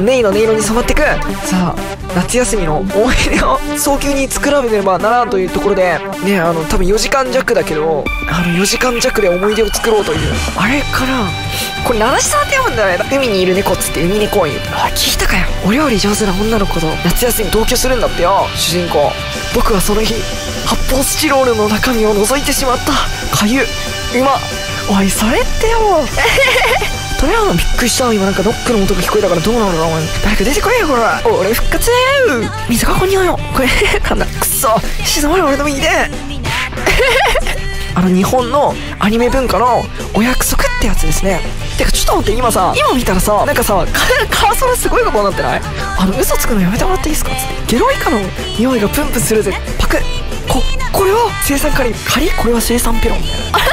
ネイの音色に染まっていく。さあ夏休みの思い出を早急に作らねばならんというところで。ねあの多分4時間弱だけどあの4時間弱で思い出を作ろうという。あれからこれ七七さんって読むんだよね。海にいる猫っつって海猫を言うあ聞いたかよ。お料理上手な女の子と夏休み同居するんだってよ主人公。僕はその日発泡スチロールの中身を覗いてしまった。かゆうまおいそれってよ。とりあえずびっくりした今なんかノックの音が聞こえたからどうなのだお前誰か出てこいよこれ俺復活水がここにいよよこれ。かんだくそ静まれ俺の右で。あの日本のアニメ文化のお約束ってやつですね。てかちょっと待って今さ今見たらさなんかさカーソルすごいことになってない？あの嘘つくのやめてもらっていいですか？つってゲロイカの匂いがプンプンするぜ。パク。ここれは生産カリ仮？これは生産ペロンみたいな。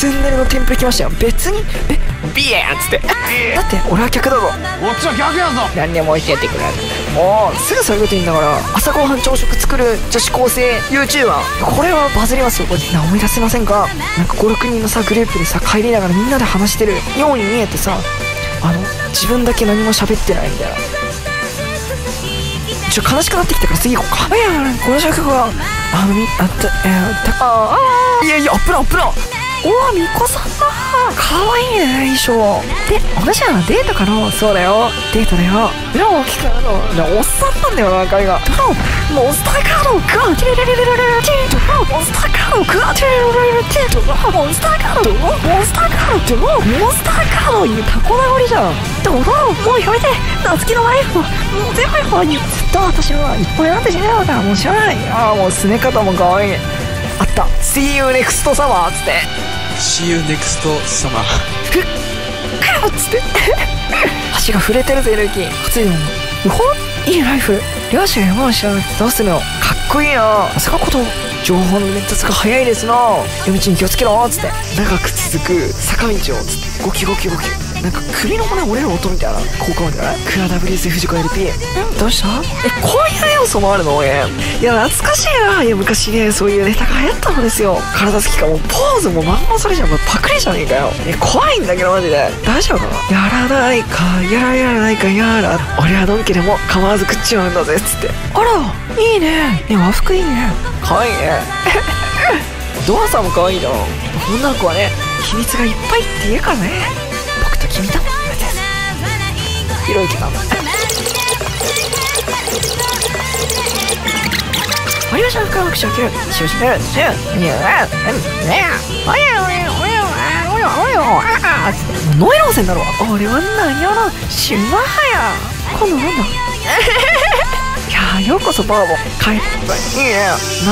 ツンデレのテンプレ来ましたよ。別に？え？ビエーンっつって。だって俺は客だぞ。こっちは逆やぞ。何でも教えてくれる。もうすぐそういうこと言うんだから朝ごはん朝食作る女子高生 YouTuber これはバズりますよ。これな思い出せませんかなんか56人のさグループでさ帰りながらみんなで話してる。ように見えてさあの自分だけ何も喋ってないみたいな。ちょ悲しくなってきたから次行こうか。いやこの職は。あのみあったえー、たああいやいやアップラアップラおわみこさんだ。かわいいね衣装。で同じなデートかなそうだよ。デートだよ。裏を大きくなるのおっさんなんだよな彼が。ドローモンスターカードグワテレレレレレレテドローモンスターカードグワテレレレレレテドローモンスターカードモンスターカードドローモンスターカードいうタコ名残じゃんドローもうやめて夏希のワイフもう全部方にずっと私は一歩選んでしまうからもう知らないああもうすね方も可愛いあった。See you next summer っつって。See you next summer ふっかっつって。足が触れてるぜルーキー。初いのうほいいライフ。ル両親山を知らなくてどうするの？かっこいいなそのこと情報の伝達が早いですな夜道に気をつけろっつって。長く続く坂道をつって。ゴキゴキゴキなんか首の骨折れる音みたいな効果音じゃない？クラ WS 藤子 LP んどうした？えこういう要素もあるの？俺いや懐かしいな。いや昔ねそういうネタが流行ったのですよ。体つきかもうポーズもまんまそれじゃん。もうパクリじゃねえかよ。え怖いんだけどマジで。大丈夫かな？やらないかやらやらないかやら。俺はドンキでも構わず食っちまうんだぜっつって。あらいいね。え和服いいね。かわいいね。ドアさんも可愛いじゃん。女の子はね秘密がいっぱいって言うからね僕と君と。ひろゆきさん。およしゃ科学者級シュシュシュニューねおやおやおや。おやおや。ああノイローゼンだろ俺は何やらシュワハヤ今度なんだいや。ようこそバーボン帰っていいね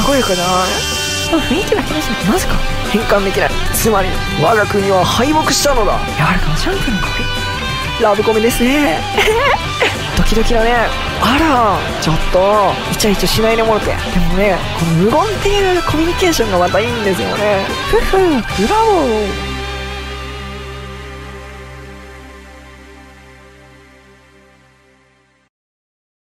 和や。かだ雰囲気だけですなぜか。変換できない。つまり我が国は敗北したのだ。柔らかなシャンプーの香りラブコメですね。ドキドキだねあらちょっとイチャイチャしないでもろて。でもねこの無言っていうコミュニケーションがまたいいんですよね。ふふブラボー